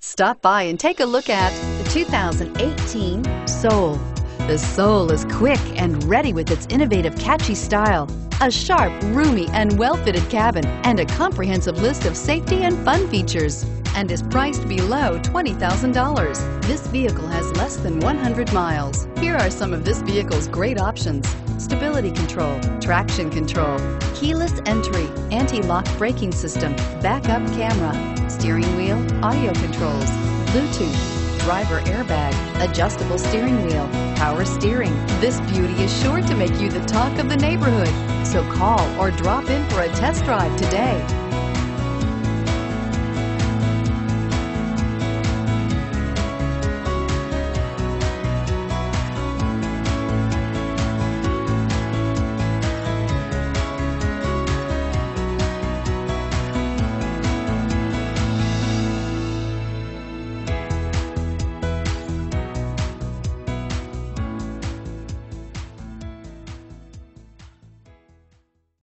Stop by and take a look at the 2018 Soul. The Soul is quick and ready with its innovative, catchy style, a sharp, roomy, and well-fitted cabin, and a comprehensive list of safety and fun features, and is priced below $20,000. This vehicle has less than 100 miles. Here are some of this vehicle's great options. Stability control, traction control, keyless entry, anti-lock braking system, backup camera, steering wheel, audio controls, Bluetooth, driver airbag, adjustable steering wheel, power steering. This beauty is sure to make you the talk of the neighborhood. So call or drop in for a test drive today.